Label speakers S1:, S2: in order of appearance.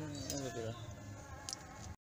S1: 嗯那个